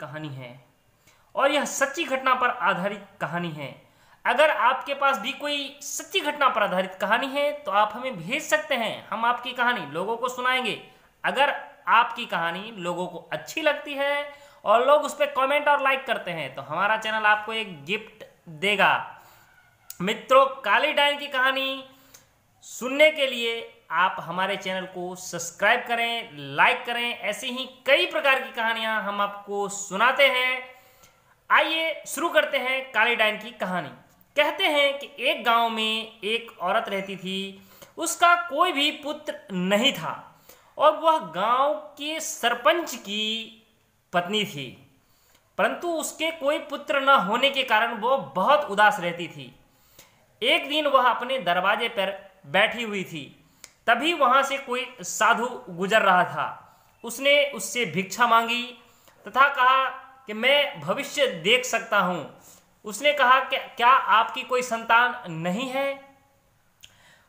कहानी है और यह सच्ची घटना पर आधारित कहानी है। अगर आपके पास भी कोई सच्ची घटना पर आधारित कहानी है तो आप हमें भेज सकते हैं। हम आपकी कहानी लोगों को सुनाएँगे। अगर आपकी कहानी लोगों को अच्छी लगती है और लोग उस पर कॉमेंट और लाइक करते हैं तो हमारा चैनल आपको एक गिफ्ट देगा। मित्रों, काली डाइन की कहानी सुनने के लिए आप हमारे चैनल को सब्सक्राइब करें लाइक करें। ऐसी ही कई प्रकार की कहानियाँ हम आपको सुनाते हैं। आइए शुरू करते हैं काली डाइन की कहानी। कहते हैं कि एक गाँव में एक औरत रहती थी, उसका कोई भी पुत्र नहीं था। और वह गाँव के सरपंच की पत्नी थी। परंतु उसके कोई पुत्र न होने के कारण वो बहुत उदास रहती थी। एक दिन वह अपने दरवाजे पर बैठी हुई थी। तभी वहाँ से कोई साधु गुजर रहा था। उसने उससे भिक्षा मांगी तथा कहा कि मैं भविष्य देख सकता हूँ। उसने कहा कि क्या आपकी कोई संतान नहीं है?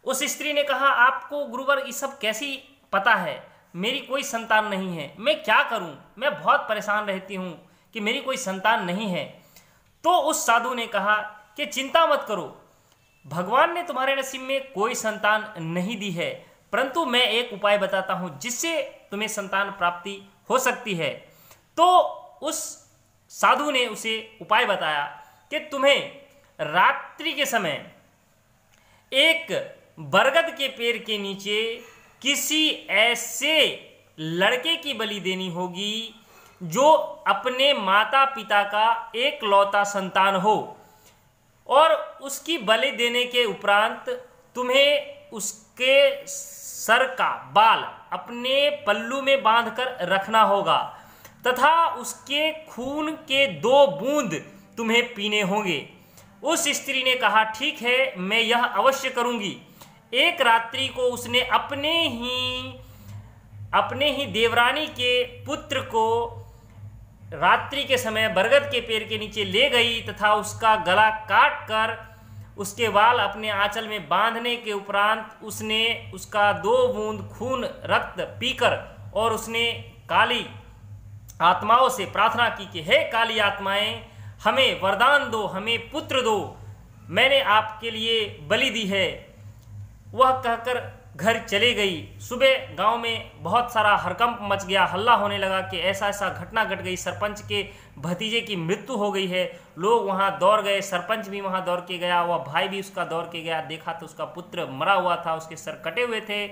उस स्त्री ने कहा, आपको गुरुवर ये सब कैसी पता है, मेरी कोई संतान नहीं है। मैं क्या करूँ? मैं बहुत परेशान रहती हूँ कि मेरी कोई संतान नहीं है। तो उस साधु ने कहा कि चिंता मत करो। भगवान ने तुम्हारे नसीब में कोई संतान नहीं दी है, परंतु मैं एक उपाय बताता हूँ जिससे तुम्हें संतान प्राप्ति हो सकती है। तो उस साधु ने उसे उपाय बताया कि तुम्हें रात्रि के समय एक बरगद के पेड़ के नीचे किसी ऐसे लड़के की बलि देनी होगी जो अपने माता पिता का एक लौता संतान हो और उसकी बलि देने के उपरांत तुम्हें उसके सर का बाल अपने पल्लू में बांधकर रखना होगा तथा उसके खून के दो बूंद तुम्हें पीने होंगे। उस स्त्री ने कहा, ठीक है, मैं यह अवश्य करूँगी। एक रात्रि को उसने अपने ही अपने ही देवरानी के पुत्र को रात्रि के समय बरगद के पेड़ के नीचे ले गई तथा उसका गला काट कर उसके बाल अपने आंचल में बांधने के उपरांत उसने उसका दो बूंद खून रक्त पीकर और उसने काली आत्माओं से प्रार्थना की कि, हे काली आत्माएँ, हमें वरदान दो, हमें पुत्र दो। मैंने आपके लिए बलि दी है। वह कहकर घर चले गई। सुबह गाँव में बहुत सारा हरकंप मच गया। हल्ला होने लगा कि ऐसा ऐसा घटना घट गई। सरपंच के भतीजे की मृत्यु हो गई है। लोग वहाँ दौड़ गए। सरपंच भी वहाँ दौड़ के गया। वह भाई भी उसका दौड़ के गया। देखा तो उसका पुत्र मरा हुआ था। उसके सर कटे हुए थे।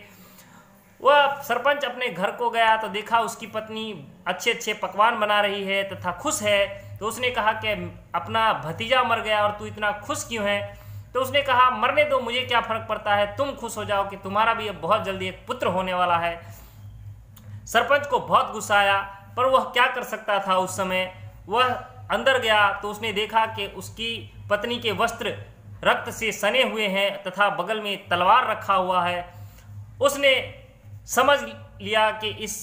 वह सरपंच अपने घर को गया तो देखा उसकी पत्नी अच्छे अच्छे पकवान बना रही है तथा खुश है। तो उसने कहा कि अपना भतीजा मर गया और तू इतना खुश क्यों है? तो उसने कहा, मरने दो, मुझे क्या फ़र्क पड़ता है? तुम खुश हो जाओ कि तुम्हारा भी अब बहुत जल्दी एक पुत्र होने वाला है। सरपंच को बहुत गुस्सा आया, पर वह क्या कर सकता था उस समय? वह अंदर गया तो उसने देखा कि उसकी पत्नी के वस्त्र रक्त से सने हुए हैं तथा बगल में तलवार रखा हुआ है। उसने समझ लिया कि इस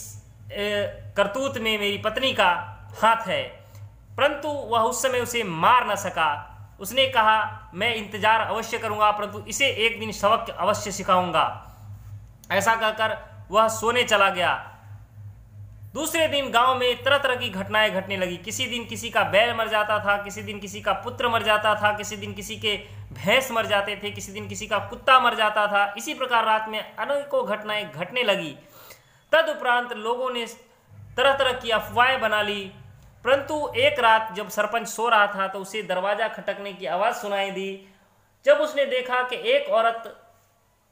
करतूत में मेरी पत्नी का हाथ है, परंतु वह उस समय उसे मार न सका। उसने कहा, मैं इंतज़ार अवश्य करूँगा, परंतु इसे एक दिन सबक अवश्य सिखाऊँगा। ऐसा कहकर वह सोने चला गया। दूसरे दिन गाँव में तरह तरह की घटनाएँ घटने लगी। किसी दिन किसी का बैल मर जाता था, किसी दिन किसी का पुत्र मर जाता था, किसी दिन किसी के भैंस मर जाते थे, किसी दिन किसी का कुत्ता मर जाता था। इसी प्रकार रात में अनेकों घटनाएँ घटने लगी। तदुपरांत लोगों ने तरह तरह की अफवाहें बना ली। परंतु एक रात जब सरपंच सो रहा था तो उसे दरवाज़ा खटकने की आवाज़ सुनाई दी। जब उसने देखा कि एक औरत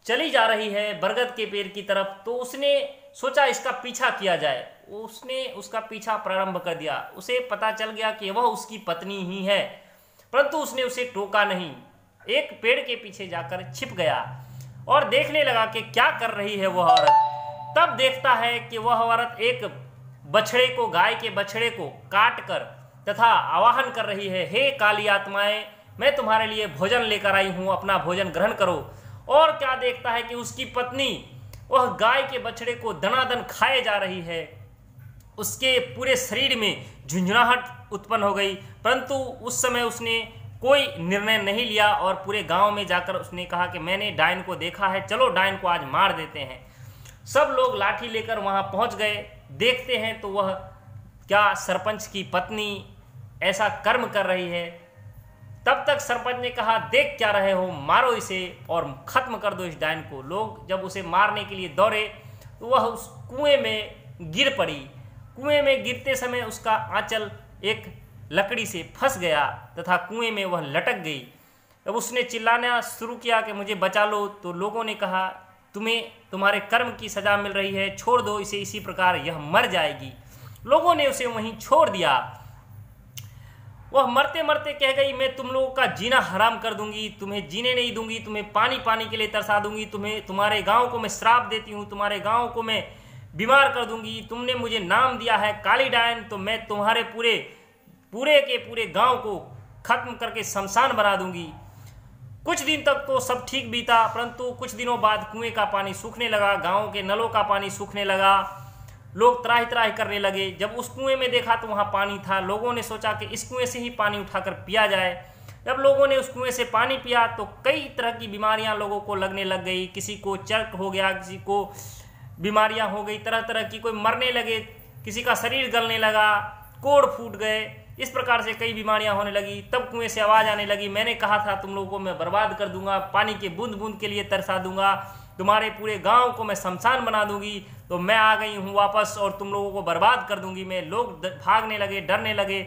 चली जा रही है बरगद के पेड़ की तरफ़ तो उसने सोचा इसका पीछा किया जाए। उसने उसका पीछा प्रारंभ कर दिया। उसे पता चल गया कि वह उसकी पत्नी ही है। परंतु उसने उसे टोका नहीं। एक पेड़ के पीछे जाकर छिप गया और देखने लगा कि क्या कर रही है वह औरत। तब देखता है कि वह औरत एक बछड़े को, गाय के बछड़े को काट कर तथा आवाहन कर रही है, हे काली आत्माएँ, मैं तुम्हारे लिए भोजन लेकर आई हूँ, अपना भोजन ग्रहण करो। और क्या देखता है कि उसकी पत्नी, वह गाय के बछड़े को दनादन खाए जा रही है। उसके पूरे शरीर में झुंझुनाहट उत्पन्न हो गई, परंतु उस समय उसने कोई निर्णय नहीं लिया और पूरे गाँव में जाकर उसने कहा कि, मैंने डायन को देखा है, चलो डायन को आज मार देते हैं। सब लोग लाठी लेकर वहाँ पहुँच गए। देखते हैं तो वह क्या सरपंच की पत्नी ऐसा कर्म कर रही है। तब तक सरपंच ने कहा, देख क्या रहे हो, मारो इसे और ख़त्म कर दो इस डायन को। लोग जब उसे मारने के लिए दौड़े तो वह उस कुएँ में गिर पड़ी। कुएँ में गिरते समय उसका आंचल एक लकड़ी से फंस गया तथा कुएँ में वह लटक गई। जब उसने चिल्लाना शुरू किया कि, मुझे बचा लो। तो लोगों ने कहा तुम्हें तुम्हारे कर्म की सज़ा मिल रही है, छोड़ दो इसे, इसी प्रकार यह मर जाएगी। लोगों ने उसे वहीं छोड़ दिया। वह मरते मरते कह गई, मैं तुम लोगों का जीना हराम कर दूँगी, तुम्हें जीने नहीं दूँगी, तुम्हें पानी पानी के लिए तरसा दूँगी, तुम्हें तुम्हारे गाँव को मैं श्राप देती हूँ, तुम्हारे गाँव को मैं बीमार कर दूँगी, तुमने मुझे नाम दिया है काली डायन तो मैं तुम्हारे पूरे पूरे के पूरे गाँव को खत्म करके शमशान बना दूँगी। कुछ दिन तक तो सब ठीक बीता, परंतु कुछ दिनों बाद कुएँ का पानी सूखने लगा, गाँव के नलों का पानी सूखने लगा। लोग त्राही त्राही करने लगे। जब उस कुएँ में देखा तो वहाँ पानी था। लोगों ने सोचा कि इस कुएँ से ही पानी उठाकर पिया जाए। जब लोगों ने उस कुएँ से पानी पिया तो कई तरह की बीमारियाँ लोगों को लगने लग गई। किसी को चर्क हो गया, किसी को बीमारियाँ हो गई तरह तरह की कोई मरने लगे, किसी का शरीर गलने लगा कोड़ फूट गए। इस प्रकार से कई बीमारियाँ होने लगी, तब कुएँ से आवाज़ आने लगी। मैंने कहा था, तुम लोगों को मैं बर्बाद कर दूँगा, पानी के बूंद बूंद के लिए तरसा दूँगा, तुम्हारे पूरे गाँव को मैं शमशान बना दूँगी तो मैं आ गई हूँ वापस और तुम लोगों को बर्बाद कर दूँगी। मैं लोग भागने लगे, डरने लगे,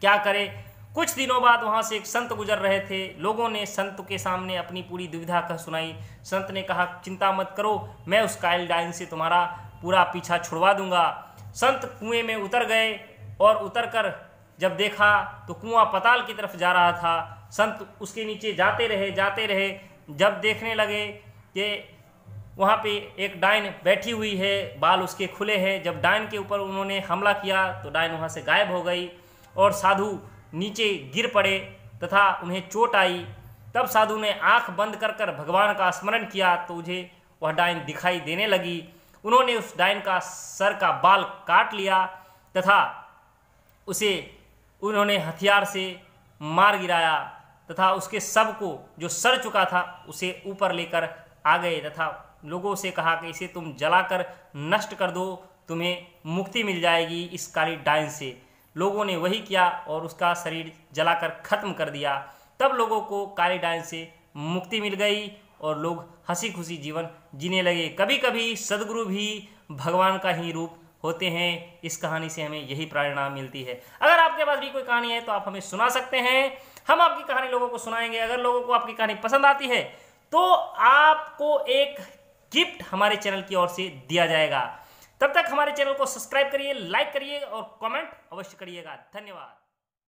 क्या करे? कुछ दिनों बाद वहाँ से एक संत गुजर रहे थे। लोगों ने संत के सामने अपनी पूरी दुविधा कह सुनाई। संत ने कहा, चिंता मत करो, मैं उस कायल डाइन से तुम्हारा पूरा पीछा छुड़वा दूँगा। संत कुएँ में उतर गए और उतर कर जब देखा तो कुआँ पताल की तरफ़ जा रहा था। संत उसके नीचे जाते रहे जाते रहे। जब देखने लगे कि वहाँ पे एक डाइन बैठी हुई है, बाल उसके खुले हैं। जब डाइन के ऊपर उन्होंने हमला किया तो डाइन वहाँ से गायब हो गई और साधु नीचे गिर पड़े तथा उन्हें चोट आई। तब साधु ने आँख बंद कर कर भगवान का स्मरण किया तो मुझे वह डाइन दिखाई देने लगी। उन्होंने उस डाइन का सर का बाल काट लिया तथा उसे उन्होंने हथियार से मार गिराया तथा उसके सबको जो सर चुका था, उसे ऊपर लेकर आ गए तथा लोगों से कहा कि इसे तुम जलाकर नष्ट कर दो, तुम्हें मुक्ति मिल जाएगी इस काली डाइन से। लोगों ने वही किया और उसका शरीर जलाकर खत्म कर दिया। तब लोगों को काली डाइन से मुक्ति मिल गई और लोग हँसी खुशी जीवन जीने लगे। कभी कभी सदगुरु भी भगवान का ही रूप होते हैं। इस कहानी से हमें यही प्रेरणा मिलती है। अगर आपके पास भी कोई कहानी है तो आप हमें सुना सकते हैं। हम आपकी कहानी लोगों को सुनाएँगे। अगर लोगों को आपकी कहानी पसंद आती है तो आपको एक गिफ्ट हमारे चैनल की ओर से दिया जाएगा। तब तक हमारे चैनल को सब्सक्राइब करिए, लाइक करिए और कमेंट अवश्य करिएगा। धन्यवाद।